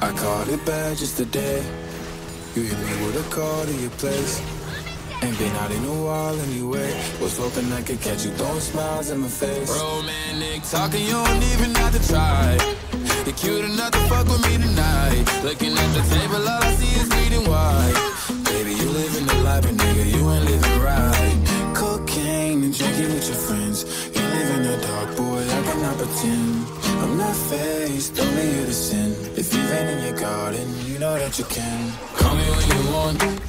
I caught it bad just today. You hit me with a call to your place. Ain't been out in a while anyway. Was hoping I could catch you throwing smiles in my face. Romantic talking, you don't even have to try. You're cute enough to fuck with me tonight. Looking at the table, all I see is bleeding white. Baby, you living the life, but nigga, you ain't living right. Cocaine and drinking with your friends. Boy, I cannot pretend. I'm not faced, only you to sin. If you've in your garden, you know that you can. Call me when you want,